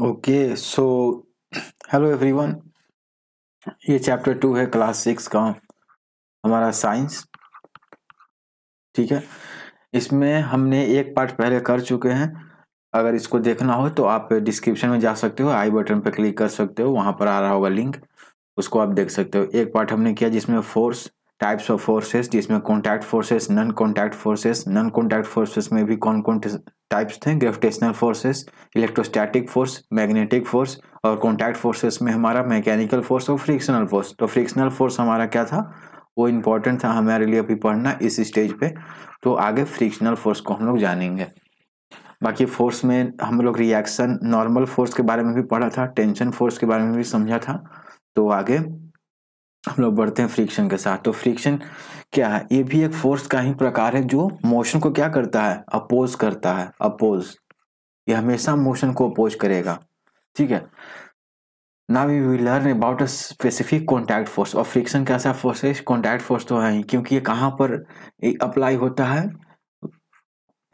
Okay so hello everyone ये chapter two है class six का हमारा साइंस ठीक है? इसमें हमने एक पार्ट पहले कर चुके हैं। अगर इसको देखना हो तो आप डिस्क्रिप्शन में जा सकते हो आई बटन पर क्लिक कर सकते हो, वहाँ पर आ रहा होगा लिंक उसको आप देख सकते हो। एक पार्ट हमने किया जिसमें फोर्स टाइप्स ऑफ़ फोर्सेस जिसमें contact forces non contact forces non contact forces में भी कौन कौन टाइप्स थे? Gravitational forces electrostatic force magnetic force और कॉन्टैक्ट फोर्सेस में हमारा मैकेनिकल फोर्स और फ्रिक्शनल फोर्स तो फ्रिक्शनल फोर्स हमारा क्या था? वो इम्पोर्टेंट था हमारे लिए अभी पढ़ना इस स्टेज पे। तो आगे फ्रिक्शनल फोर्स को हम लोग जानेंगे। बाकी फोर्स में हम लोग रिएक्शन नॉर्मल फोर्स के बारे में भी पढ़ा था टेंशन फोर्स के बारे में भी समझा था। तो आगे हम लोग बढ़ते हैं फ्रिक्शन के साथ। तो फ्रिक्शन क्या है? ये भी एक फोर्स का ही प्रकार है जो मोशन को क्या करता है? अपोज करता है। अपोज ये हमेशा मोशन को अपोज करेगा। ठीक है? ना we we learn about a specific contact force और फ्रिक्शन कैसा फोर्स है? कॉन्टैक्ट फोर्स तो है ही, क्योंकि ये कहाँ पर अप्लाई होता है?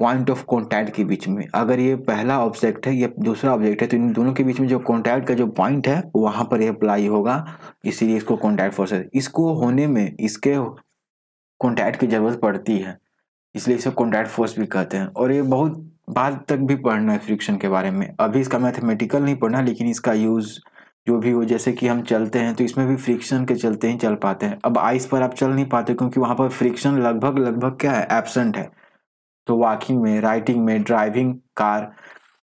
पॉइंट ऑफ़ कॉन्टैक्ट के बीच में। अगर ये पहला ऑब्जेक्ट है, ये दूसरा ऑब्जेक्ट है तो इन दोनों के बीच में जो कॉन्टैक्ट का जो पॉइंट है, वहाँ पर ये अप्लाई होगा। इसीलिए इसको कॉन्टैक्ट फोर्स है इसको होने में इसके कॉन्टैक्ट की ज़रूरत पड़ती है। इसलिए इसे कॉन्टैक्ट फोर्स भी कहते हैं। और ये बहुत बाद तक भी पढ़ना है फ्रिक्शन के बारे में। अभी इसका मैथमेटिकल नहीं पढ़ना, लेकिन इसका यूज़ जो भी हो, जैसे कि हम चलते हैं तो इसमें भी फ्रिक्शन के चलते ही चल पाते हैं। अब आइस पर आप चल नहीं पाते, क्योंकि वहाँ पर फ्रिक्शन लगभग लगभग क्या है? एबसेंट है। तो वॉकिंग में राइटिंग में ड्राइविंग कार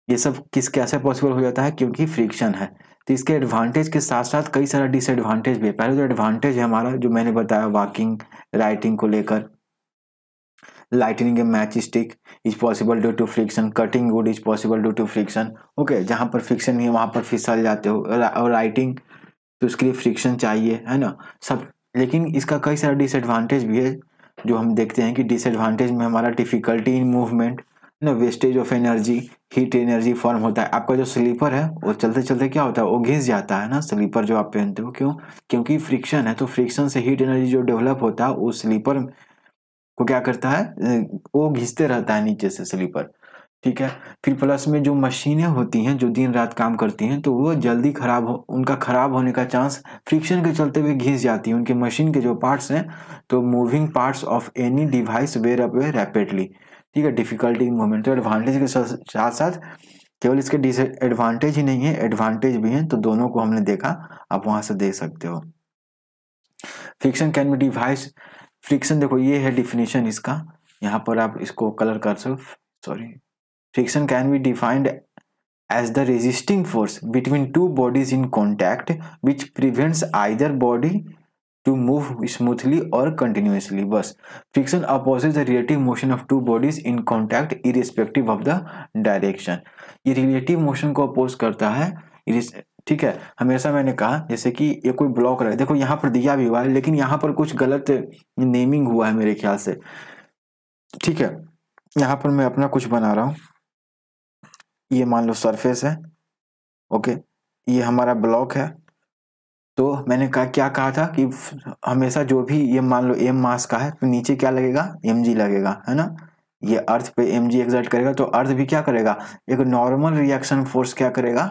ये सब किस, कैसे पॉसिबल हो जाता है? क्योंकि फ्रिक्शन है। तो इसके एडवांटेज के साथ साथ कई सारा डिसएडवांटेज भी है। पहले जो एडवांटेज है हमारा, जो मैंने बताया वॉकिंग राइटिंग को लेकर। Lightning a match stick is possible due to friction cutting wood is possible due to friction okay जहाँ पर फ्रिक्शन नहीं है, वहाँ पर फिसल जाते हो। और राइटिंग तो उसके लिए फ्रिक्शन चाहिए, है ना? सब, लेकिन इसका कई सारा डिसएडवांटेज भी है। जो हम देखते हैं कि डिसएडवांटेज में हमारा डिफिकल्टी इन मूवमेंट ना wastage of energy heat energy form होता है। आपका जो स्लीपर है, वो चलते चलते क्या होता है? वो घिस जाता है ना? स्लीपर जो आप पहनते हो, क्यों? क्योंकि फ्रिक्शन है तो फ्रिक्शन से हीट एनर्जी जो डेवलप होता है वो स्लीपर को क्या करता है? वो घिसते रहता है नीचे से स्लीपर ठीक है? फिर प्लस में जो मशीनें होती हैं, जो दिन रात काम करती हैं तो वो जल्दी खराब हो, उनका खराब होने का चांस फ्रिक्शन के चलते हुए घिस जाती है। उनके मशीन के जो पार्ट्स हैं तो moving parts of any device wear up rapidly ठीक है? डिफिकल्टी मूवमेंट तो एडवांटेज के साथ साथ केवल इसके डिसएडवांटेज ही नहीं है एडवांटेज भी हैं तो दोनों को हमने देखा। आप वहाँ से देख सकते हो। Friction can be device friction देखो, ये है डिफिनेशन इसका। यहाँ पर आप इसको कलर कर सकते sorry friction can be defined as the resisting force between two bodies in contact which prevents either body to move smoothly और कंटिन्यूसली बस friction opposite the relative motion of two bodies in contact irrespective of the direction ये relative motion को oppose करता है ठीक है? हमेशा मैंने कहा, जैसे कि ये कोई ब्लॉक रहे देखो, यहाँ पर दिया भी हुआ है, लेकिन यहाँ पर कुछ गलत नेमिंग हुआ है मेरे ख्याल से। ठीक है? यहाँ पर मैं अपना कुछ बना रहा हूँ। ये मान लो सरफेस है ओके ये हमारा ब्लॉक है। तो मैंने कहा, क्या कहा था कि हमेशा जो भी ये मान लो एम मास का है तो नीचे क्या लगेगा? एम जी लगेगा, है ना? ये अर्थ पे एम जी एग्जर्ट करेगा तो अर्थ भी क्या करेगा? एक नॉर्मल रिएक्शन फोर्स क्या करेगा?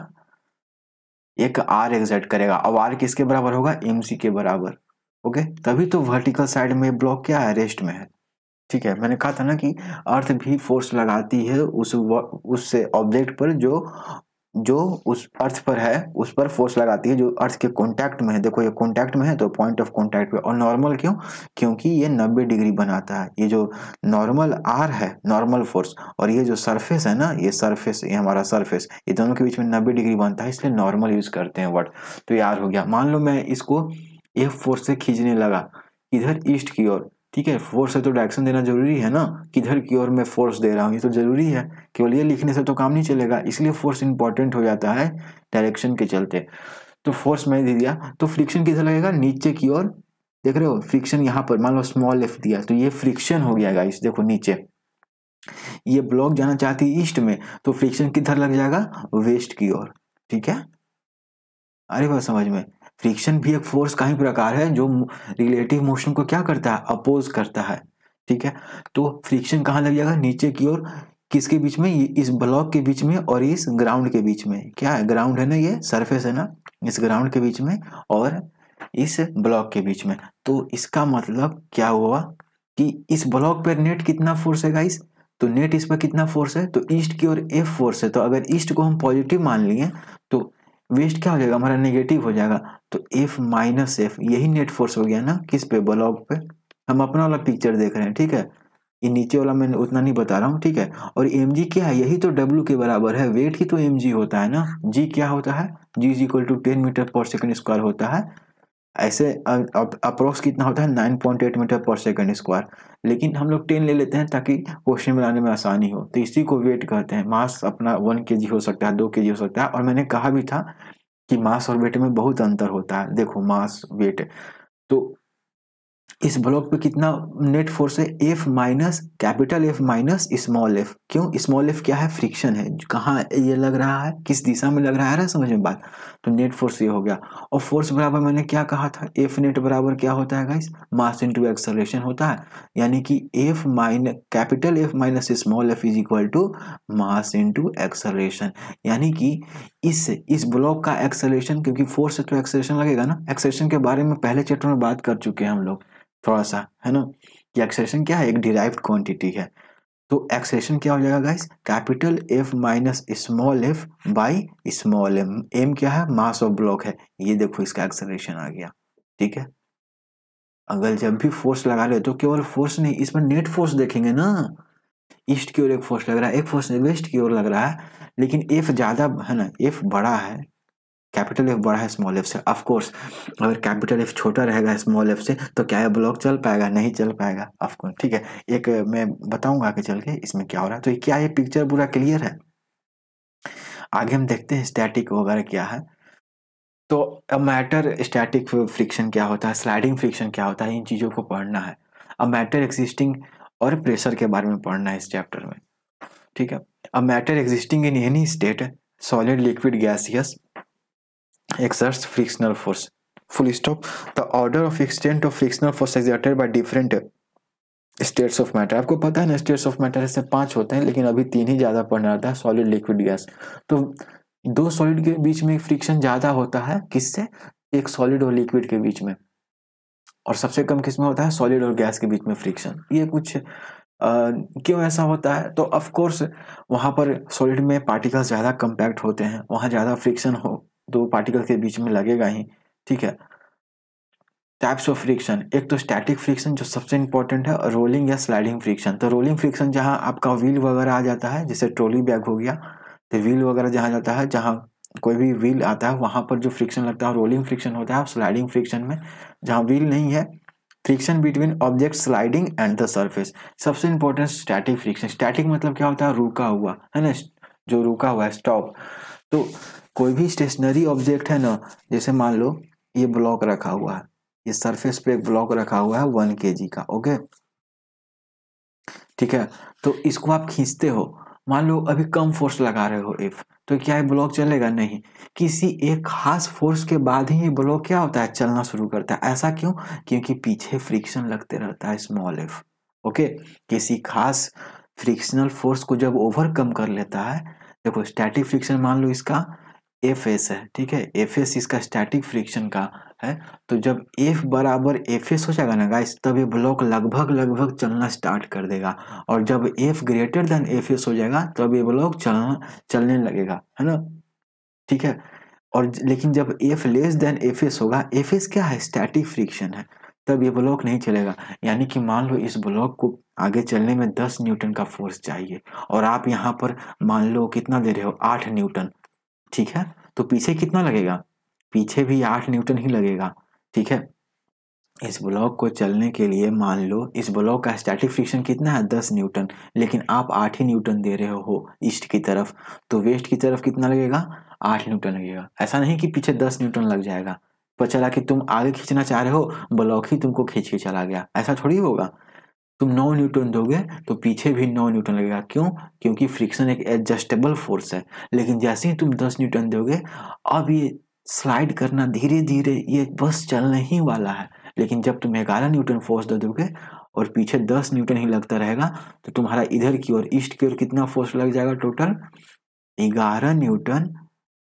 एक आर एग्जर्ट करेगा। अब आर किसके बराबर होगा? एम सी के बराबर ओके तभी तो वर्टिकल साइड में ब्लॉक क्या है? रेस्ट में है। ठीक है, मैंने कहा था ना कि अर्थ भी फोर्स लगाती है उस उससे ऑब्जेक्ट पर जो जो उस अर्थ पर है, उस पर फोर्स लगाती है, जो अर्थ के कांटेक्ट में है। देखो, ये कांटेक्ट में है तो पॉइंट ऑफ़ कांटेक्ट पे। और नॉर्मल क्यों? क्योंकि ये 90 डिग्री बनाता है। ये जो नॉर्मल आर है नॉर्मल फोर्स और ये जो सरफेस है ना, ये सरफेस ये हमारा सरफेस ये दोनों के बीच में 90 डिग्री बनता है, इसलिए नॉर्मल यूज़ करते हैं वर्ड तो ये आर हो गया। मान लो मैं इसको एक फोर्स से खींचने लगा। इधर ईस्ट की ओर। ठीक है फोर्स है तो डायरेक्शन देना ज़रूरी है ना? किधर की ओर मैं फोर्स दे रहा हूँ, ये तो ज़रूरी है। केवल ये लिखने से तो काम नहीं चलेगा, इसलिए फोर्स इंपॉर्टेंट हो जाता है डायरेक्शन के चलते। तो फोर्स मैंने दे दिया। तो फ्रिक्शन किधर लगेगा? नीचे की ओर, देख रहे हो फ्रिक्शन यहाँ पर, मान लो स्मॉल एफ़ दिया तो ये फ्रिक्शन हो गया गाइस देखो नीचे। ये ब्लॉक जाना चाहती ईस्ट में तो फ्रिक्शन किधर लग जाएगा? वेस्ट की ओर, ठीक है? अरे बात समझ में? फ्रिक्शन भी एक फोर्स का ही प्रकार है, जो रिलेटिव मोशन को क्या करता है? अपोज करता है। ठीक है? तो फ्रिक्शन कहाँ लग जाएगा? नीचे की ओर। किसके बीच में? इस ब्लॉक के बीच में और इस ग्राउंड के बीच में। क्या है? ग्राउंड है ना ये? सरफेस है ना? इस ग्राउंड के बीच में और इस ब्लॉक के बीच में। तो इसका मतलब क्या हुआ कि इस ब्लॉक पर नेट कितना फोर्स है गाइस तो नेट इस पर कितना फोर्स है? तो ईस्ट की ओर एफ़ फोर्स है। तो अगर ईस्ट को हम पॉजिटिव मान लिए तो वेस्ट क्या हो जाएगा? हमारा नेगेटिव हो जाएगा। तो एफ़ माइनस एफ़ यही नेट फोर्स हो गया ना? किस पे? ब्लॉक पे। हम अपना वाला पिक्चर देख रहे हैं, ठीक है? ये नीचे वाला मैं उतना नहीं बता रहा हूँ, ठीक है? और एम जी क्या है? यही तो डब्ल्यू के बराबर है। वेट ही तो एम जी होता है ना? जी क्या होता है? जी is equal to ten metre per second square होता है। ऐसे अप्रोक्स कितना होता है? नाइन पॉइंट एट मीटर पर सेकंड स्क्वायर लेकिन हम लोग टेन ले लेते हैं ताकि क्वेश्चन बनाने में आसानी हो। तो इसी को वेट कहते हैं। मास अपना वन के हो सकता है, दो के हो सकता है। और मैंने कहा भी था कि मास और वेट में बहुत अंतर होता है। देखो, मास वेट तो इस ब्लॉक पे कितना नेट फोर्स है? F minus capital F minus small F क्यों? स्मॉल एफ़ क्या है? फ्रिक्शन है। कहाँ ये लग रहा है? किस दिशा में लग रहा है? ना समझ में बात। तो नेट फोर्स ये हो गया। और फोर्स बराबर मैंने क्या कहा था? एफ़ नेट बराबर क्या होता है गाइस मास इंटू एक्सलेशन होता है। यानी कि F minus capital F minus small F is equal to mass into acceleration यानी कि इस इस ब्लॉक का एक्सलेशन क्योंकि फोर्स तो एक्सलेशन लगेगा ना? एक्सलेशन के बारे में पहले चैप्टर में बात कर चुके हैं हम लोग। थोड़ा सा है ना? कि एक्सेशन क्या है? एक डिराइव्ड क्वांटिटी है। तो एक्सेशन क्या हो जाएगा guys capital F minus small F by small m m क्या है? मास ऑफ़ ब्लॉक है। ये देखो इसका एक्सेलरेशन आ गया। ठीक है? अगर जब भी फोर्स लगा रहे हो तो केवल फोर्स नहीं, इसमें नेट फोर्स देखेंगे ना। ईस्ट की ओर एक फोर्स लग रहा है, एक फोर्स वेस्ट की ओर लग रहा है। लेकिन एफ़ ज़्यादा, है ना? एफ़ बड़ा है। कैपिटल एफ़ बड़ा है स्मॉल एफ़ से। ऑफ़ कोर्स अगर कैपिटल एफ़ छोटा रहेगा स्मॉल एफ़ से तो क्या ये ब्लॉक चल पाएगा? नहीं चल पाएगा ऑफ़ कोर्स ठीक है। एक मैं बताऊँगा आगे चल के, इसमें क्या हो रहा है। तो क्या, ये पिक्चर पूरा क्लियर है? आगे हम देखते हैं स्टैटिक वगैरह क्या है। तो मैटर स्टैटिक फ्रिक्शन क्या होता है? स्लाइडिंग फ्रिक्शन क्या होता है? इन चीज़ों को पढ़ना है। अब मैटर एग्जिस्टिंग और प्रेशर के बारे में पढ़ना है इस चैप्टर में। ठीक है? अब matter existing in any state solid liquid gaseous exerts frictional force. Full stop. The order of extent of frictional force exerted by different states of matter आपको पता है ना स्टेट्स ऑफ़ मैटर ऐसे पाँच होते हैं लेकिन अभी तीन ही ज़्यादा पढ़ना आता है सॉलिड लिक्विड गैस तो दो सॉलिड के बीच में फ्रिक्शन ज़्यादा होता है किससे? एक सॉलिड और लिक्विड के बीच में. और सबसे कम किसमें होता है? सॉलिड और गैस के बीच में फ्रिक्शन ये कुछ आ, क्यों ऐसा होता है? तो ऑफ़ कोर्स वहाँ पर सॉलिड में पार्टिकल्स ज़्यादा कंपैक्ट होते हैं वहाँ ज़्यादा फ्रिक्शन हो दो पार्टिकल के बीच में लगेगा ही, ठीक है? टाइप्स ऑफ़ फ्रिक्शन एक तो स्टैटिक फ्रिक्शन जो सबसे इंपॉर्टेंट है रोलिंग या स्लाइडिंग फ्रिक्शन तो रोलिंग फ्रिक्शन जहाँ आपका व्हील वगैरह आ जाता है, जैसे ट्रॉली बैग हो गया तो व्हील वगैरह जहाँ जाता है, जहाँ कोई भी व्हील आता है, वहाँ पर जो फ्रिक्शन लगता है रोलिंग फ्रिक्शन होता है स्लाइडिंग फ्रिक्शन में, जहाँ व्हील नहीं है friction between object sliding and the surface सबसे इंपॉर्टेंट स्टैटिक फ्रिक्शन स्टैटिक मतलब क्या होता है? रुका हुआ, है ना? जो रुका हुआ है स्टॉप तो कोई भी स्टेशनरी ऑब्जेक्ट है ना, जैसे मान लो, ये ब्लॉक रखा हुआ है, ये सरफेस पे एक ब्लॉक रखा हुआ है वन के का ओके ठीक है तो इसको आप खींचते हो। मान लो, अभी कम फोर्स लगा रहे हो इफ़ तो क्या ये ब्लॉक चलेगा? नहीं। किसी एक खास फोर्स के बाद ही ये ब्लॉक क्या होता है? चलना शुरू करता है। ऐसा क्यों? क्योंकि पीछे फ्रिक्शन लगते रहता है स्मॉल इफ़ ओके किसी खास फ्रिक्शनल फोर्स को जब ओवरकम कर लेता है देखो स्टैटिक फ्रिक्शन मान लो इसका एफ़ एस है, ठीक है? एफ़ एस इसका स्टैटिक फ्रिक्शन का है। तो जब एफ़ बराबर एफ़ एस हो जाएगा ना गाइस तब ये ब्लॉक लगभग लगभग चलना स्टार्ट कर देगा। और जब F greater than F S हो जाएगा, तब ये ब्लॉक चलना चलने लगेगा, है ना? ठीक है? और लेकिन जब F less than F S होगा एफ़ एस क्या है? स्टैटिक फ्रिक्शन है। तब ये ब्लॉक नहीं चलेगा। यानी कि मान लो इस ब्लॉक को आगे चलने में दस न्यूटन का फोर्स चाहिए और आप यहाँ पर मान लो कितना दे रहे हो? आठ न्यूटन। ठीक है? तो पीछे कितना लगेगा? पीछे भी आठ न्यूटन ही लगेगा। ठीक है? इस ब्लॉक को चलने के लिए मान लो, इस ब्लॉक का स्टैटिक फ्रिक्शन कितना है? दस न्यूटन। लेकिन आप आठ ही न्यूटन दे रहे हो ईस्ट की तरफ़ तो वेस्ट की तरफ़ कितना लगेगा? आठ न्यूटन लगेगा। ऐसा नहीं कि पीछे दस न्यूटन लग जाएगा। पर चला कि तुम आगे खींचना चाह रहे हो, ब्लॉक ही तुमको खींच के चला गया। ऐसा थोड़ी होगा। तुम नौ न्यूटन दोगे तो पीछे भी नौ न्यूटन लगेगा। क्यों? क्योंकि फ्रिक्शन एक एडजस्टेबल फोर्स है। लेकिन जैसे ही तुम दस न्यूटन दोगे, अब ये स्लाइड करना धीरे धीरे ये बस चलने ही वाला है। लेकिन जब तुम ग्यारह न्यूटन फोर्स दे दोगे और पीछे दस न्यूटन ही लगता रहेगा तो तुम्हारा इधर की ओर, ईस्ट की ओर कितना फोर्स लग जाएगा टोटल? ग्यारह न्यूटन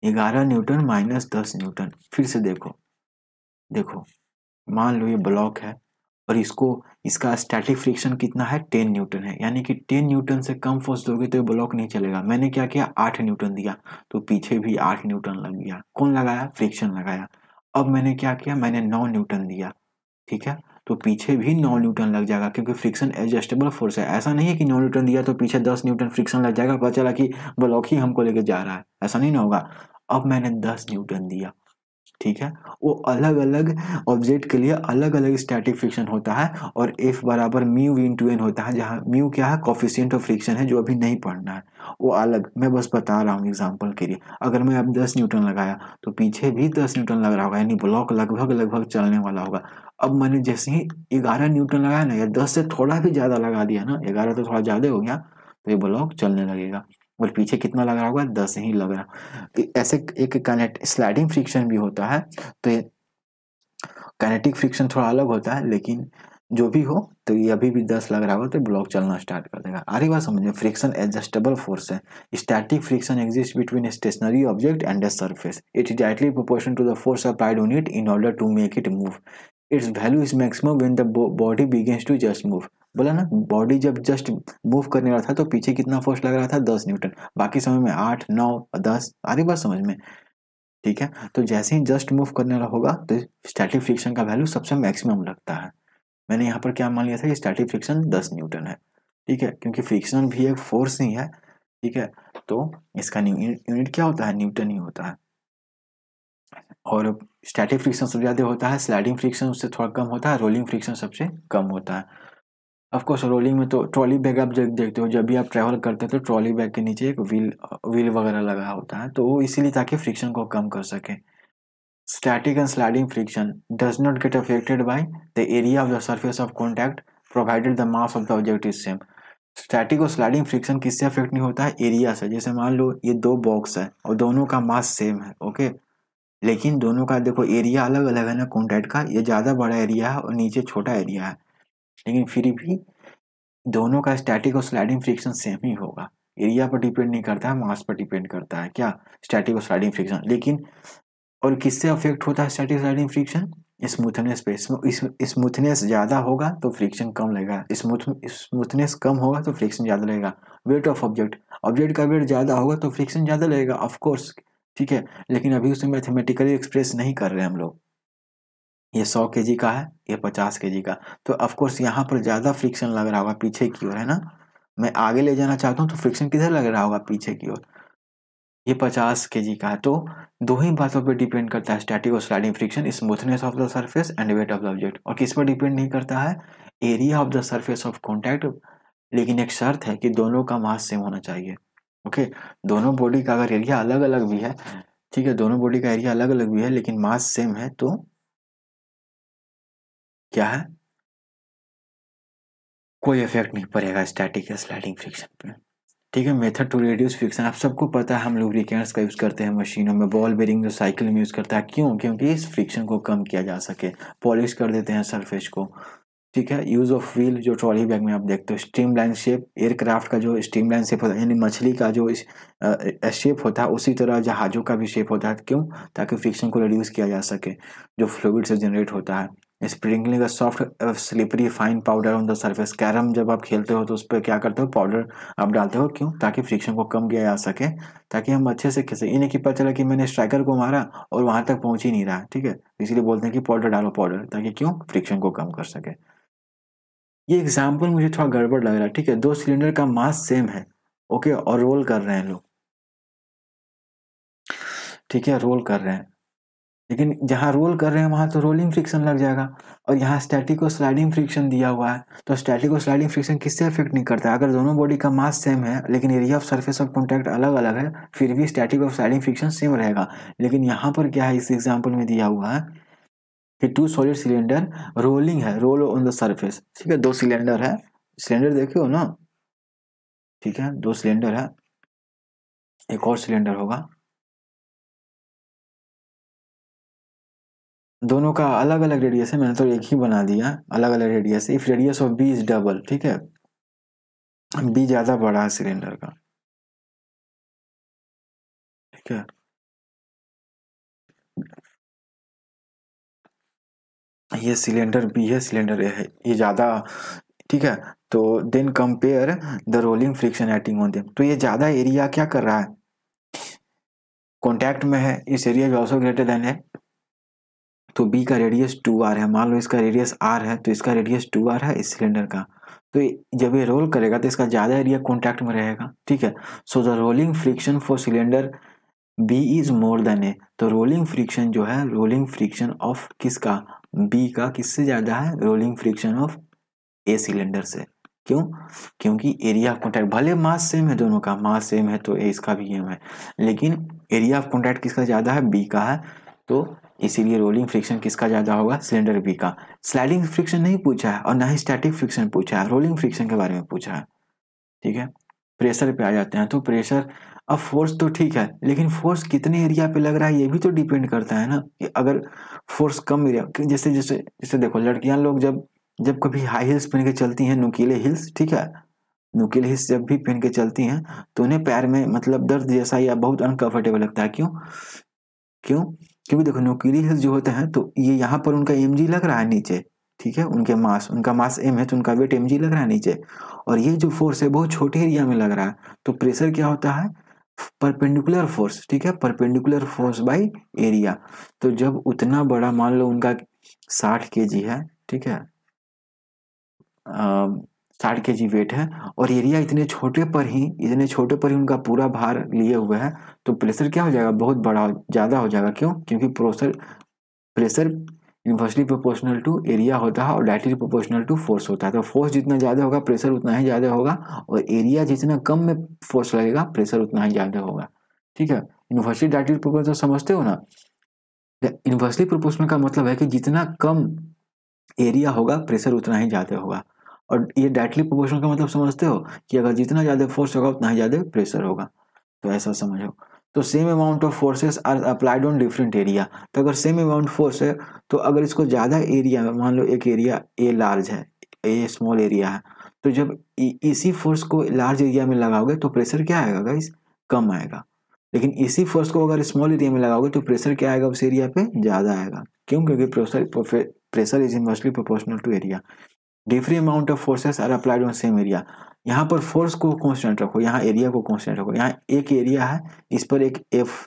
ग्यारह न्यूटन माइनस दस न्यूटन। फिर से देखो। देखो, मान लो ये ब्लॉक है और इसको, इसका स्टैटिक फ्रिक्शन कितना है? टेन न्यूटन है। यानी कि टेन न्यूटन से कम फोर्स दोगे तो ये ब्लॉक नहीं चलेगा। मैंने क्या किया? आठ न्यूटन दिया। तो पीछे भी आठ न्यूटन लग गया। कौन लगाया? फ्रिक्शन लगाया। अब मैंने क्या किया? मैंने नौ न्यूटन दिया। ठीक है? तो पीछे भी नौ न्यूटन लग जाएगा क्योंकि फ्रिक्शन एडजस्टेबल फोर्स है। ऐसा नहीं है कि नौ न्यूटन दिया तो पीछे दस न्यूटन फ्रिक्शन लग जाएगा। पता चला कि ब्लॉक ही हमको लेके जा रहा है। ऐसा नहीं ना होगा। अब मैंने दस न्यूटन दिया। ठीक है? वो अलग अलग ऑब्जेक्ट के लिए अलग अलग स्टैटिक फ्रिक्शन होता है और एफ़ बराबर म्यू इन टू एन होता है, जहाँ म्यू क्या है? कॉफिशियंट ऑफ़ फ्रिक्शन है, जो अभी नहीं पढ़ना है। वो अलग, मैं बस बता रहा हूँ एग्ज़ाम्पल के लिए। अगर मैं अब दस न्यूटन लगाया तो पीछे भी दस न्यूटन लग रहा होगा, यानी ब्लॉक लगभग लगभग चलने वाला होगा। अब मैंने जैसे ही ग्यारह न्यूटन लगाया ना, या दस से थोड़ा भी ज़्यादा लगा दिया ना, ग्यारह तो थोड़ा ज़्यादा हो गया तो ये ब्लॉक चलने लगेगा। और पीछे कितना लग रहा होगा? दस ही लग रहा। ऐसे एक कनेक्ट स्लाइडिंग फ्रिक्शन भी होता है तो कैनेटिक फ्रिक्शन थोड़ा अलग होता है, लेकिन जो भी हो तो ये अभी भी दस लग रहा होगा तो ब्लॉक चलना स्टार्ट कर देगा। आ रही बात समझिए फ्रिक्शन एडजस्टेबल फोर्स है। Static friction exist between stationary object and a surface it is directly proportion to the force applied on it in order to make it move its value is maximum when the body begins to just move बोला ना body जब just move करने वाला था तो पीछे कितना force लग रहा था? दस न्यूटन। बाकी समय में आठ, नौ, दस आगे बात समझ में। ठीक है? तो जैसे ही जस्ट मूव करने वाला होगा तो स्टैटिक फ्रिक्शन का वैल्यू सबसे मैक्सिमम लगता है। मैंने यहाँ पर क्या मान लिया था? कि स्टैटिक फ्रिक्शन दस न्यूटन है। ठीक है? क्योंकि फ्रिक्शन भी एक फोर्स ही है। ठीक है? तो इसका यूनिट क्या होता है? न्यूटन ही होता है। और स्टैटिक फ्रिक्शन सबसे ज़्यादा होता है स्लाइडिंग फ्रिक्शन उससे थोड़ा कम होता है रोलिंग फ्रिक्शन सबसे कम होता है। ऑफकोर्स रोलिंग में तो ट्रॉली बैग आप देखते हो, जब भी आप ट्रैवल करते हो तो ट्रॉली बैग के नीचे एक व्हील व्हील वगैरह लगा होता है तो वो इसीलिए ताकि फ्रिक्शन को कम कर सके। Static and sliding friction does not get affected by the area of the surface of contact provided the mass of the object is same static और स्लाइडिंग फ्रिक्शन किससे अफेक्ट नहीं होता है? एरिया से। जैसे मान लो, ये दो बॉक्स है, और दोनों का मास सेम है ओके लेकिन दोनों का देखो एरिया अलग अलग है ना कॉन्टैक्ट का, ये ज़्यादा बड़ा एरिया है और नीचे छोटा एरिया है। लेकिन फिर भी दोनों का स्टैटिक और स्लाइडिंग फ्रिक्शन सेम ही होगा। एरिया पर डिपेंड नहीं करता है मास पर डिपेंड करता है। क्या? स्टैटिक और स्लाइडिंग फ्रिक्शन लेकिन और किससे अफेक्ट होता है स्टैटिक स्लाइडिंग फ्रिक्शन स्मूथनेस पे। स्मूथनेस ज़्यादा होगा तो फ्रिक्शन कम लगेगा। स्मूथ स्मूथनेस कम होगा तो फ्रिक्शन ज़्यादा लगेगा। वेट ऑफ़ ऑब्जेक्ट ऑब्जेक्ट का वेट ज़्यादा होगा तो फ्रिक्शन ज़्यादा लगेगा। ऑफकोर्स ठीक है। लेकिन अभी उसे मैथमेटिकली एक्सप्रेस नहीं कर रहे हम लोग। ये सौ के का है, ये पचास के जी का। तो ऑफकोर्स यहाँ पर ज़्यादा फ्रिक्शन लग रहा होगा पीछे की ओर, है ना? मैं आगे ले जाना चाहता हूँ तो फ्रिक्शन किधर लग रहा होगा पीछे की ओर? ये पचास के जी का है तो दो ही बातों पर डिपेंड करता है स्टैटिक और sliding friction smoothness of the surface and weight of the object और किस पर डिपेंड नहीं करता है? Area of the surface of contact लेकिन एक शर्त है कि दोनों का मास सेम होना चाहिए। ओके दोनों बॉडी का अगर एरिया अलग अलग भी है, ठीक है, दोनों बॉडी का एरिया अलग अलग भी है, लेकिन मास सेम है तो क्या है? कोई इफ़ेक्ट नहीं पड़ेगा स्टैटिक या स्लाइडिंग फ्रिक्शन पे। ठीक है मेथड टू रिड्यूस फ्रिक्शन आप सबको पता है हम लुब्रिकेंट्स का यूज़ करते हैं मशीनों में बॉल बेरिंग जो साइकिल में यूज़ करता है, क्यों? क्योंकि इस फ्रिक्शन को कम किया जा सके। पॉलिश कर देते हैं सरफेस को। ठीक है यूज़ ऑफ़ व्हील जो ट्रॉली बैग में आप देखते हो स्ट्रीम लाइन शेप एयरक्राफ्ट का जो स्ट्रीम लाइन शेप होता है, यानी मछली का जो शेप होता है, उसी तरह जहाज़ों का भी शेप होता है। क्यों? ताकि फ्रिक्शन को रिड्यूस किया जा सके, जो फ्लूड से जनरेट होता है। Sprinkling a soft slippery fine powder on the surface carrom, जब आप खेलते हो तो उस पर क्या करते हो? पाउडर आप डालते हो। क्यों? ताकि फ्रिक्शन को कम किया जा सके, ताकि हम अच्छे से खेल सकें। इन्हें की पता चला कि मैंने स्ट्राइकर को मारा और वहाँ तक पहुँच ही नहीं रहा, ठीक है? इसीलिए बोलते हैं कि पाउडर डालो, पाउडर, ताकि क्यों? फ्रिक्शन को कम कर सके। ये एग्ज़ाम्पल मुझे थोड़ा गड़बड़ लग रहा है, ठीक है? दो सिलेंडर का मास सेम है ओके और रोल कर रहे हैं लोग। ठीक है रोल कर रहे हैं। लेकिन जहाँ रोल कर रहे हैं, वहाँ तो रोलिंग फ्रिक्शन लग जाएगा। और यहाँ स्टैटिक और स्लाइडिंग फ्रिक्शन दिया हुआ है। तो स्टैटिक और स्लाइडिंग फ्रिक्शन किससे अफेक्ट नहीं करता? है अगर दोनों बॉडी का मास सेम है, लेकिन area of surface of contact अलग अलग है, फिर भी स्टैटिक और स्लाइडिंग फ्रिक्शन सेम रहेगा। लेकिन यहाँ पर क्या है? इस एग्ज़ाम्पल में दिया हुआ है कि टू सॉलिड सिलेंडर रोलिंग है। रोल ऑन द सर्फेस ठीक है? दो सिलेंडर है। सिलेंडर देखे हो ना। ठीक है? दो सिलेंडर है। एक और सिलेंडर होगा। दोनों का अलग अलग रेडियस है, मैंने तो एक ही बना दिया अलग अलग radius if radius of B is double ठीक है? बी ज़्यादा बड़ा है सिलेंडर का। ठीक है? ये सिलेंडर बी है सिलेंडर ए है, ये ज़्यादा, ठीक है? तो then compare the rolling friction acting on them तो ये ज़्यादा एरिया क्या कर रहा है? कॉन्टैक्ट में है, इस एरिया ऑल्सो ग्रेटर देन है। तो बी का रेडियस टू आर है। मान लो इसका रेडियस आर है तो इसका रेडियस टू आर है इस सिलेंडर का। तो जब ये रोल करेगा तो इसका ज़्यादा एरिया कॉन्टैक्ट में रहेगा, ठीक है? So the rolling friction for cylinder B is more than A तो रोलिंग फ्रिक्शन जो है रोलिंग फ्रिक्शन ऑफ़ किसका? बी का। किससे ज़्यादा है? Rolling friction of A cylinder से। क्यों? क्योंकि एरिया ऑफ़ कॉन्टैक्ट भले मास सेम है दोनों का मास सेम है तो ए इसका भी एम है। लेकिन एरिया ऑफ़ कॉन्टैक्ट किसका ज़्यादा है? बी का है। तो इसीलिए रोलिंग फ्रिक्शन किसका ज़्यादा होगा? सिलेंडर बी का। स्लाइडिंग फ्रिक्शन नहीं पूछा है और ना ही स्टैटिक फ्रिक्शन पूछा है। रोलिंग फ्रिक्शन के बारे में पूछा है। ठीक है? प्रेशर पे आ जाते हैं। तो प्रेशर अब फोर्स तो ठीक है, लेकिन फोर्स कितने एरिया पे लग रहा है ये भी तो डिपेंड करता है ना? कि अगर फोर्स कम एरिया जैसे जैसे जैसे देखो, लड़कियाँ लोग जब जब कभी हाई हिल्स पहन के चलती हैं, नुकीले हिल्स ठीक है? नुकीले हिल्स जब भी पहन के चलती हैं तो उन्हें पैर में मतलब दर्द जैसा या बहुत अनकंफर्टेबल लगता है। क्यों? क्यों? क्योंकि देखो नुकीली जो होते हैं तो ये यहाँ पर उनका एमजी लग रहा है नीचे, ठीक है? उनके मास, उनका मास एम है तो उनका वेट एम लग रहा है नीचे। और ये जो फोर्स है, बहुत छोटे एरिया में लग रहा है। तो प्रेशर क्या होता है? परपेंडिकुलर फोर्स ठीक है? परपेंडिकुलर फोर्स बाई एरिया तो जब उतना बड़ा, मान लो उनका साठ के है, ठीक है? साठ के जी वेट है और एरिया इतने छोटे पर ही, इतने छोटे पर ही उनका पूरा भार लिए हुए है तो प्रेशर क्या हो जाएगा? बहुत बड़ा, ज़्यादा हो जाएगा। क्यों? क्योंकि pressure pressure inversely proportional to area होता है और डायरेक्टली प्रोपोर्शनल टू फोर्स होता है। तो फोर्स जितना ज़्यादा होगा प्रेशर उतना ही ज़्यादा होगा और एरिया जितना कम में फोर्स लगेगा प्रेशर उतना ही ज़्यादा होगा। ठीक है? इन्वर्सली डायरेक्टली प्रोपोर्शनल समझते हो ना? इन्वर्सली प्रोपोर्शनल का मतलब है कि जितना कम एरिया होगा प्रेशर उतना ही ज़्यादा होगा। और ये डायरेक्टली प्रोपोर्शनल का मतलब समझते हो कि अगर जितना ज़्यादा फोर्स होगा, उतना ही ज़्यादा प्रेशर होगा। तो ऐसा समझो। तो same amount of forces are applied on different area तो अगर सेम अमाउंट फोर्स है तो अगर इसको ज़्यादा एरिया मान लो एक एरिया ए लार्ज है ए स्मॉल एरिया है तो जब इसी फोर्स को लार्ज एरिया में लगाओगे तो प्रेशर क्या आएगा गाइस कम आएगा। लेकिन इसी फोर्स को अगर स्मॉल एरिया में लगाओगे तो प्रेशर क्या आएगा उस एरिया पे? ज़्यादा आएगा। क्यों? क्योंकि pressure pressure is inversely proportional to area different amount of forces are applied on same area यहाँ पर फोर्स को कॉन्स्टेंट रखो, यहाँ एरिया को कॉन्स्टेंट रखो। यहाँ एक एरिया है, इस पर एक एफ़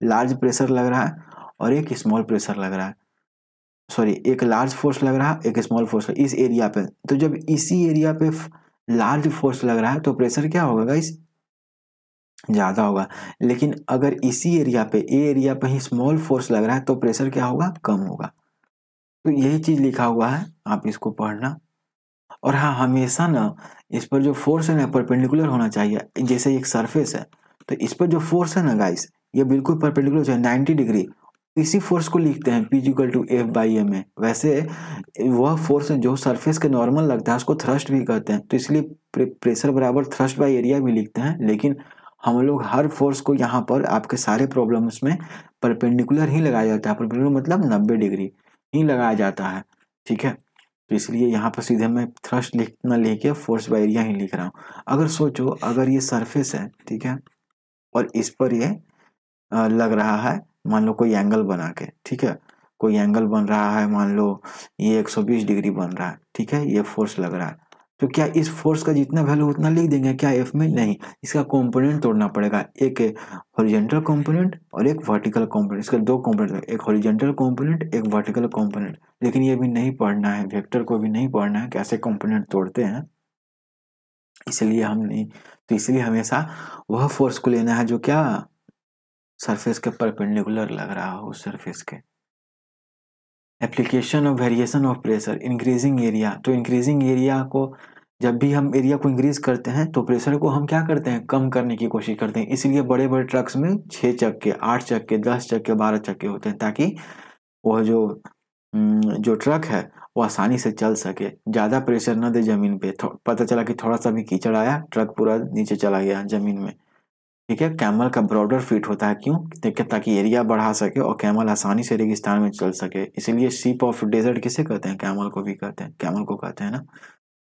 लार्ज प्रेशर लग रहा है और एक स्मॉल प्रेशर लग रहा है। सॉरी एक लार्ज फोर्स लग रहा है, एक स्मॉल फोर्स इस एरिया पे। तो जब इसी एरिया पे लार्ज फोर्स लग रहा है तो प्रेशर क्या होगा इस ज़्यादा होगा। लेकिन अगर इसी एरिया पे ए एरिया पे ही स्मॉल फोर्स लग रहा है तो प्रेशर क्या होगा? कम होगा। तो यही चीज़ लिखा हुआ है, आप इसको पढ़ना। और हाँ हमेशा ना इस पर जो फोर्स है ना परपेंडिकुलर होना चाहिए, जैसे एक सरफेस है। तो इस पर जो फोर्स है ना गाइस ये बिल्कुल परपेंडिकुलर चाहिए नाइन्टी डिग्री इसी फोर्स को लिखते हैं P to F by m A वैसे, वह फोर्स जो सरफेस के नॉर्मल लगता है, उसको थ्रस्ट भी कहते हैं। तो इसलिए प्रेशर बराबर थ्रस्ट बाई एरिया भी लिखते हैं, लेकिन हम लोग हर फोर्स को यहाँ पर आपके सारे प्रॉब्लम्स में परपेंडिकुलर ही लगाया जाता है। परपेंडिकुलर मतलब नब्बे डिग्री ही लगाया जाता है। ठीक है? तो इसलिए यहाँ पर सीधे मैं थ्रस्ट लिखना लेके फोर्स बाय एरिया ही लिख रहा हूँ। अगर सोचो, अगर ये सरफेस है, ठीक है, और इस पर ये लग रहा है, मान लो कोई एंगल बना के, ठीक है, कोई एंगल बन रहा है, मान लो ये 120 डिग्री बन रहा है, ठीक है, ये फोर्स लग रहा है तो क्या इस फोर्स का जितना वैल्यू उतना लिख देंगे? क्या एफ़ में? नहीं। इसका कंपोनेंट तोड़ना पड़ेगा। एक हॉरिजेंटल कंपोनेंट और एक वर्टिकल कंपोनेंट इसका दो कंपोनेंट एक हॉरिजेंटल कंपोनेंट एक वर्टिकल कंपोनेंट लेकिन ये भी नहीं पढ़ना है। वेक्टर को भी नहीं पढ़ना है। कैसे कंपोनेंट तोड़ते हैं? इसलिए हम नहीं। तो इसलिए हमेशा वह फोर्स को लेना है जो क्या? सरफेस के परपेंडिकुलर लग रहा हो उस सरफेस के। Application of variation of pressure increasing area तो इंक्रीजिंग एरिया को जब भी हम एरिया को इंक्रीज करते हैं तो प्रेशर को हम क्या करते हैं? कम करने की कोशिश करते हैं। इसलिए बड़े बड़े ट्रक्स में छः चक्के, आठ चक्के, दस चक्के, बारह चक्के होते हैं, ताकि वह जो जो ट्रक है वो आसानी से चल सके। ज़्यादा प्रेशर न दे ज़मीन पे। पता चला कि थोड़ा सा भी कीचड़ आया ट्रक पूरा नीचे चला गया ज़मीन में। ठीक है? कैमल का ब्रॉडर फिट होता है क्यों? ताकि एरिया बढ़ा सके और कैमल आसानी से रेगिस्तान में चल सके। इसीलिए शिप ऑफ़ डेजर्ट किसे कहते हैं? कैमल को भी कहते हैं। कैमल को कहते हैं ना?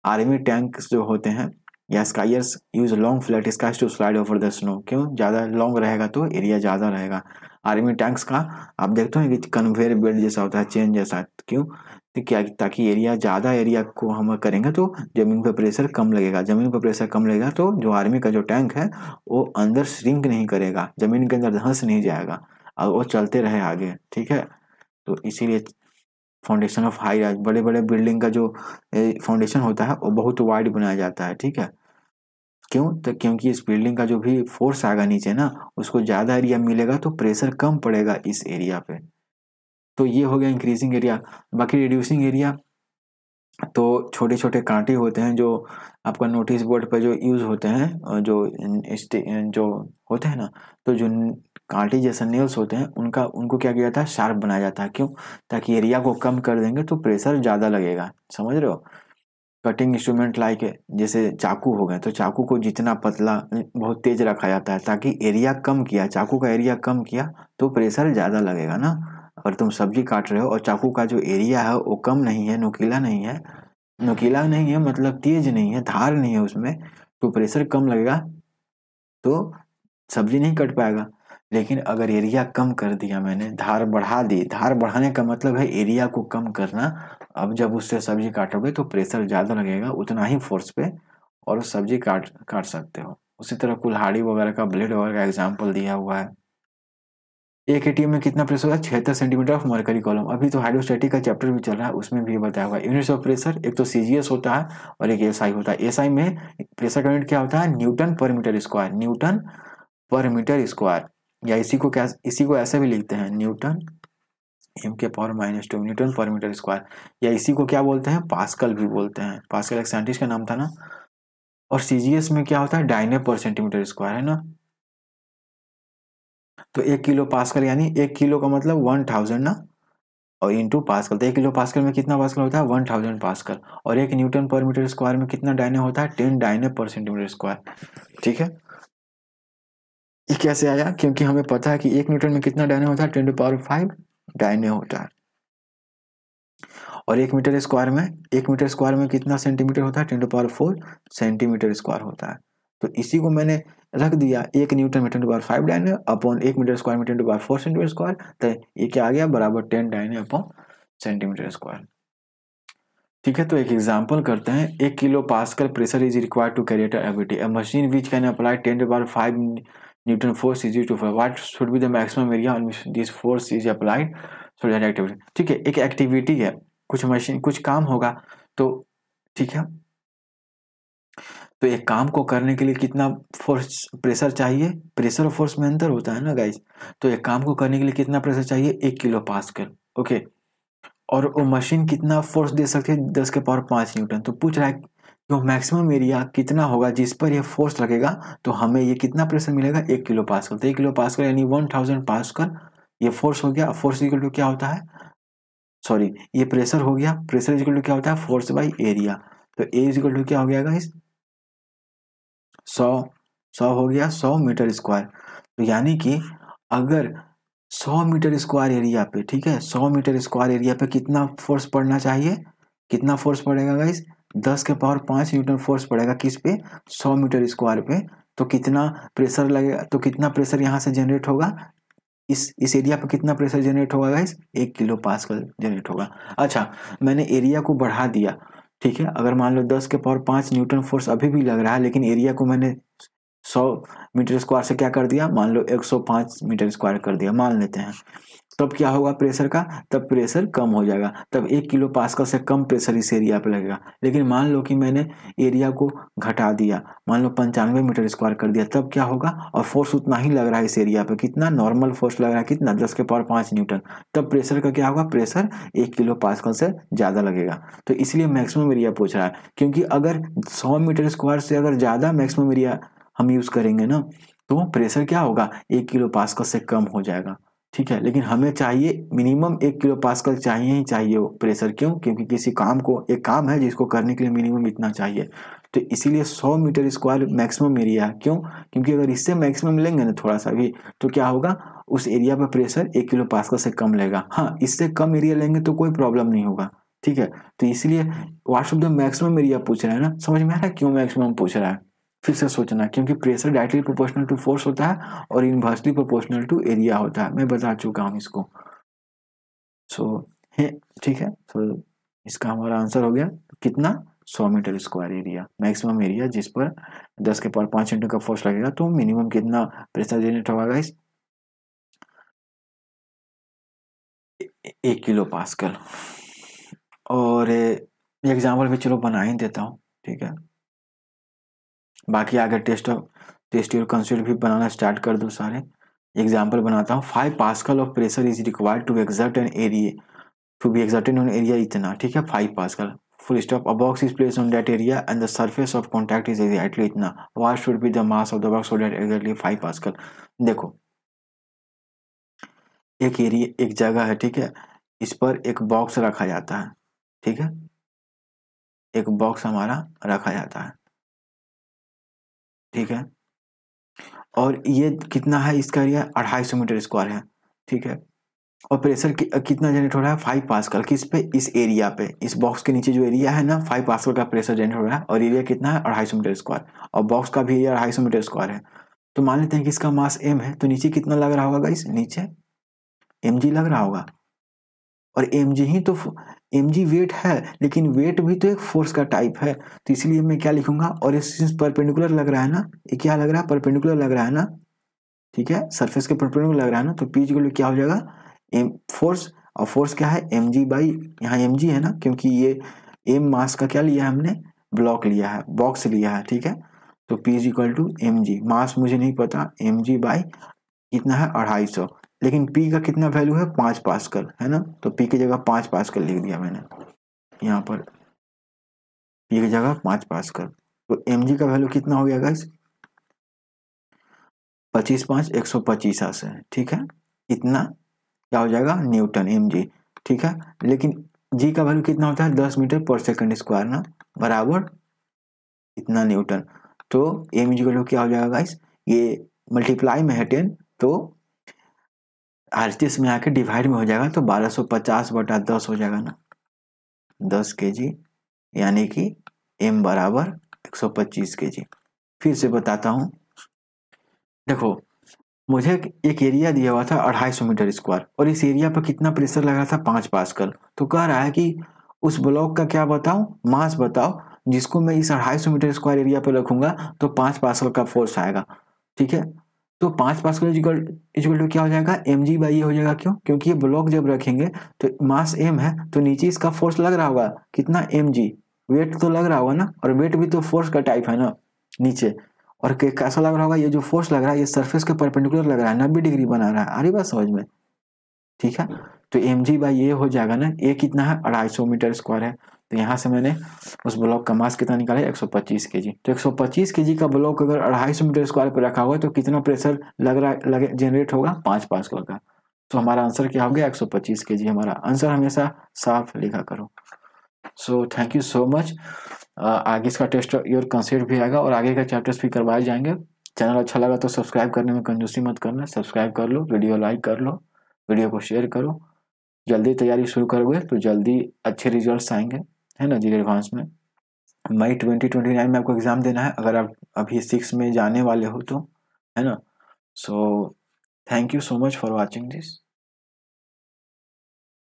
आर्मी टैंक जो होते हैं, या skiers use long flat skis to slide over the snow क्यों? ज़्यादा लॉन्ग रहेगा तो एरिया ज़्यादा रहेगा। आर्मी टैंक्स का आप देखते हो कि कन्वेयर बेल्ट जैसा होता है चेन जैसा। क्यों? क्या ताकि एरिया ज़्यादा एरिया को हम करेंगे तो ज़मीन पर प्रेशर कम लगेगा। ज़मीन पर प्रेशर कम लगेगा तो जो आर्मी का जो टैंक है, वो अंदर श्रिंक नहीं करेगा। ज़मीन के अंदर धंस नहीं जाएगा। और वो चलते रहे आगे, ठीक है? तो इसीलिए फाउंडेशन ऑफ़ हाई राइज बड़े बड़े बिल्डिंग का जो फाउंडेशन होता है, वो बहुत वाइड बनाया जाता है, ठीक है? क्यों? तो क्योंकि इस बिल्डिंग का जो भी फोर्स आएगा नीचे ना, उसको ज़्यादा एरिया मिलेगा तो प्रेशर कम पड़ेगा इस एरिया पे। तो ये हो गया इंक्रीजिंग एरिया बाकी रिड्यूसिंग एरिया तो छोटे छोटे कांटे होते हैं जो आपका नोटिस बोर्ड पर जो यूज़ होते हैं जो जो होते हैं ना तो जो कांटे जैसे नेल्स होते हैं, उनका, उनको क्या किया जाता है? शार्प बनाया जाता है। क्यों? ताकि एरिया को कम कर देंगे तो प्रेशर ज़्यादा लगेगा। समझ रहे हो? कटिंग इंस्ट्रूमेंट लाइक जैसे चाकू हो गए तो चाकू को जितना पतला, बहुत तेज रखा जाता है, ताकि एरिया कम किया, चाकू का एरिया कम किया तो प्रेशर ज़्यादा लगेगा ना। अगर तुम सब्ज़ी काट रहे हो और चाकू का जो एरिया है वो कम नहीं है, नुकीला नहीं है। नुकीला नहीं है मतलब तेज नहीं है, धार नहीं है उसमें तो प्रेशर कम लगेगा तो सब्ज़ी नहीं कट पाएगा। लेकिन अगर एरिया कम कर दिया मैंने, धार बढ़ा दी, धार बढ़ाने का मतलब है एरिया को कम करना। अब जब उससे सब्ज़ी काटोगे तो प्रेशर ज़्यादा लगेगा, उतना ही फोर्स पे और उस सब्ज़ी काट काट सकते हो। उसी तरह कुल्हाड़ी वगैरह का ब्लेड वगैरह का एग्ज़ाम्पल दिया हुआ है। एक एटीएम में कितना प्रेशर होगा छिहत्तर सेंटीमीटर ऑफ़ मरकरी कॉलम अभी तो हाइड्रोस्टेटिक का चैप्टर भी चल रहा है, उसमें भी बताया हुआ है। यूनिट्स ऑफ़ प्रेशर एक तो सीजीएस होता है और एक एसआई होता है। एसआई में प्रेशर का यूनिट क्या होता है? Newton per metre square newton per metre square या इसी को क्या, इसी को ऐसे भी लिखते हैं। न्यूटन एम के power minus two newton per metre square या इसी को क्या बोलते हैं? पास्कल भी बोलते हैं। पास्कल एक साइंटिस्ट का नाम था ना? और सीजीएस में क्या होता है? डाइने पर सेंटीमीटर स्क्वायर है ना? तो एक किलो पास्कल यानी एक किलो का मतलब वन थाउज़ेंड ना? और इंटू पास्कल तो एक किलो पास्कल में कितना पास्कल होता है? One thousand pascal. और एक न्यूटन पर मीटर स्क्वायर में कितना डायने होता है? Ten dyne per centimetre square. ठीक है? ये कैसे आया? क्योंकि हमें पता है कि एक न्यूटन में कितना डायने होता है? Ten to power five dyne होता है। और एक मीटर स्क्वायर में, एक मीटर स्क्वायर में कितना सेंटीमीटर होता है? Ten to power four centimetre square होता है। तो इसी को मैंने रख दिया। एक न्यूटन मीटर बार फाइव डाइन अपॉन एक मीटर स्क्वायर मीटर बार फोर सेंटीमीटर स्क्वायर। तो ये क्या आ गया? बराबर ten dyne upon centimetre square. ठीक है तो एक एग्जांपल करते हैं। एक kilo pascal pressure is required to carry ability a machine which can apply ten to bar five newton force is to what should be the maximum area on this force is applied so activity ठीक है, एक activity है। कुछ machine कुछ काम होगा। तो ठीक है। तो एक काम को करने के लिए कितना फोर्स प्रेशर चाहिए? प्रेशर और फोर्स में अंतर होता है ना गाइज़ तो एक काम को करने के लिए कितना प्रेशर चाहिए? एक किलो पास्कल ओके और वो मशीन कितना फोर्स दे सकती है? दस के पावर पाँच न्यूटन। तो पूछ रहा है कि मैक्सिमम एरिया कितना होगा जिस पर ये फोर्स लगेगा? तो हमें ये कितना प्रेशर मिलेगा? एक किलो पास्कल तो एक किलो पास्कल यानी वन थाउज़ेंड पास्कल ये फोर्स हो गया। फोर्स इक्वल टू क्या होता है? सॉरी ये प्रेशर हो गया। प्रेशर इक्वल टू क्या होता है? फोर्स बाई एरिया तो ए इक्वल टू क्या हो गया इस सौ सौ हो गया सौ मीटर स्क्वायर। तो यानी कि अगर सौ मीटर स्क्वायर एरिया पे, ठीक है, सौ मीटर स्क्वायर एरिया पे कितना फोर्स पड़ना चाहिए? कितना फोर्स पड़ेगा गाइस? दस के पावर पाँच न्यूटन फोर्स पड़ेगा किस पे? सौ मीटर स्क्वायर पे। तो कितना प्रेशर लगेगा तो कितना प्रेशर यहाँ से जनरेट होगा? इस इस एरिया पर कितना प्रेशर जनरेट होगा गाइस? एक किलो पास्कल जनरेट होगा। अच्छा मैंने एरिया को बढ़ा दिया। ठीक है, अगर मान लो दस के पावर पाँच न्यूटन फोर्स अभी भी लग रहा है, लेकिन एरिया को मैंने सौ मीटर स्क्वायर से क्या कर दिया? मान लो एक सौ पाँच मीटर स्क्वायर कर दिया, मान लेते हैं। तब क्या होगा प्रेशर का? तब प्रेशर कम हो जाएगा। तब एक किलो पास्कल से कम प्रेशर इस एरिया पे लगेगा। लेकिन मान लो कि मैंने एरिया को घटा दिया, मान लो पंचानवे मीटर स्क्वायर कर दिया, तब क्या होगा? और फोर्स उतना ही लग रहा है इस एरिया पे। कितना नॉर्मल फोर्स लग रहा है, कितना? दस के पावर पाँच न्यूटन। तब प्रेशर का क्या होगा? प्रेशर एक किलो पास्कल से ज़्यादा लगेगा। तो इसलिए मैक्सिमम एरिया पूछ रहा है। क्योंकि अगर सौ मीटर स्क्वायर से अगर ज़्यादा मैक्सिमम एरिया हम यूज़ करेंगे ना तो प्रेशर क्या होगा? एक किलो पास्कल से कम हो जाएगा। ठीक है, लेकिन हमें चाहिए मिनिमम एक किलो पास्कल चाहिए ही चाहिए वो प्रेशर क्यों? क्योंकि किसी काम को, एक काम है जिसको करने के लिए मिनिमम इतना चाहिए। तो इसीलिए 100 मीटर स्क्वायर मैक्सिमम एरिया है। क्यों? क्योंकि अगर इससे मैक्सिमम लेंगे ना थोड़ा सा भी तो क्या होगा? उस एरिया पर प्रेशर एक किलो पास्कल से कम लेगा। हाँ इससे कम एरिया लेंगे तो कोई प्रॉब्लम नहीं होगा। ठीक है? तो इसलिए व्हाट्सअप द मैक्सिमम एरिया पूछ रहा है ना? समझ में आ रहा है क्यों मैक्सिमम पूछ रहा है? फिर से सोचना क्योंकि pressure directly proportional to force होता है और इनवर्सली प्रोपोर्शनल टू एरिया होता है। मैं बता चुका हूँ इसको। सो है, ठीक है? तो इसका हमारा आंसर हो गया, कितना? सौ metre square area maximum area जिस पर दस के पावर पाँच इंटू का फोर्स लगेगा तो मिनिमम कितना प्रेशर जनरेट होगा इस एक किलो पास्कल। और एग्ज़ाम्पल भी चलो बना ही देता हूँ, ठीक है? बाकी आगे टेस्ट ऑफ़ टेस्ट और कंसिडर भी बनाना स्टार्ट कर दो सारे। एग्ज़ाम्पल बनाता हूँ। Five pascal of pressure is required to exert an area to be exerted on area इतना, ठीक है? Five pascal full stop a box is place on that area and the surface of contact is exactly इतना। What should be the mass of the box so that exactly five pascal देखो। एक area एक जगह है, ठीक है? इस पर एक बॉक्स रखा जाता है, ठीक है? एक बॉक्स हमारा रखा जाता है। ठीक है? और ये कितना है इसका एरिया अढ़ाई सौ मीटर स्क्वायर है ठीक है? और प्रेशर कि, कितना जनरेट हो रहा है? फाइव पास्कल किस पे? इस एरिया पे। इस बॉक्स के नीचे जो एरिया है ना फाइव पास्कल का प्रेशर जनरेट हो रहा है और एरिया कितना है? अढ़ाई सौ मीटर स्क्वायर। और बॉक्स का भी एरिया अढ़ाई सौ मीटर स्क्वायर है। तो मान लेते हैं कि इसका मास एम है तो नीचे कितना लग रहा होगा इस नीचे एम लग रहा होगा। और एम ही तो एम वेट है, लेकिन वेट भी तो एक फोर्स का टाइप है। तो इसलिए मैं क्या लिखूँगा? और इस परपेंडिकुलर लग रहा है ना? ये क्या लग रहा है? परपेंडिकुलर लग रहा है ना? ठीक है? सरफेस के परपेंडिकुलर लग रहा है ना? तो पी इक्वल क्या हो जाएगा? एम फोर्स और फोर्स क्या है? एम जी बाई यहाँ एम जी है ना? क्योंकि ये एम मास का क्या लिया है हमने? ब्लॉक लिया है बॉक्स लिया है, ठीक है? तो P is equal to m g mass मुझे नहीं पता एम जी बाई कितना है? अढ़ाई सौ। लेकिन पी का कितना वैल्यू है? पाँच पास्कल, है ना? तो पी की जगह पाँच पास्कल लिख दिया मैंने। यहाँ पर पी की जगह पाँच पास्कल। तो एम जी का वैल्यू कितना हो गया गाइस पच्चीस पाँच, एक सौ पच्चीस से ठीक है? इतना क्या हो जाएगा? न्यूटन एम जी ठीक है? लेकिन जी का वैल्यू कितना होता है? दस मीटर पर सेकंड स्क्वायर ना? बराबर? इतना न्यूटन। तो एम जी का वैल्यू क्या हो जाएगा गाइस ये मल्टीप्लाई में है टेन तो आर में आके डिवाइड में हो जाएगा तो बारह सौ पचास बटा दस हो जाएगा ना। दस के जी यानी कि एम बराबर एक सौ पच्चीस के जी फिर से बताता हूँ। देखो, मुझे एक एरिया दिया हुआ था अढ़ाई सौ मीटर स्क्वायर और इस एरिया पर कितना प्रेशर लगा था? पाँच पास्कल। तो कह रहा है कि उस ब्लॉक का क्या बताऊँ? मास बताओ, जिसको मैं इस अढ़ाई सौ मीटर स्क्वायर एरिया पर रखूँगा तो पाँच पास्कल का फोर्स आएगा। ठीक है? तो पाँच पास्कल इजिकल इजिकल टू क्या हो जाएगा? एम जी बाई हो जाएगा क्यों? क्योंकि ये ब्लॉक जब रखेंगे तो मास एम है तो नीचे इसका फोर्स लग रहा होगा। कितना? एम जी वेट तो लग रहा होगा ना? और वेट भी तो फोर्स का टाइप है ना, नीचे। और कैसा लग रहा होगा? ये जो फोर्स लग रहा है, ये सरफेस के परपेंडिकुलर लग रहा है, नब्बे डिग्री बना रहा है। रही बात समझ में? ठीक है? तो एम जी बाई ये हो जाएगा ना? ये कितना है? अढ़ाई मीटर स्क्वायर है। तो यहाँ से मैंने उस ब्लॉक का मास कितना निकाला एक सौ पच्चीस के जी तो एक सौ पच्चीस के ब्लॉक अगर अढ़ाई सौ मीटर स्क्वायर पर रखा हुआ है तो कितना प्रेशर लग रहा लगे जनरेट होगा? पाँच पास्कल का। तो हमारा आंसर क्या हो गया? एक सौ पच्चीस के जी हमारा आंसर हमेशा साफ़ लिखा करो। So thank you so much आगे इसका टेस्ट योर कंसेप्ट भी आएगा और आगे का चैप्टर्स भी करवाए जाएँगे। चैनल अच्छा लगा तो सब्सक्राइब करने में कंजूसी मत करना। सब्सक्राइब कर लो वीडियो लाइक कर लो वीडियो को शेयर करो। जल्दी तैयारी शुरू करोगे तो जल्दी अच्छे रिजल्ट्स आएँगे। है ना जी एडवांस में? मई ट्वेंटी ट्वेंटी नाइन में आपको एग्ज़ाम देना है, अगर आप अभी सिक्स में जाने वाले हो तो है ना? So thank you so much for watching this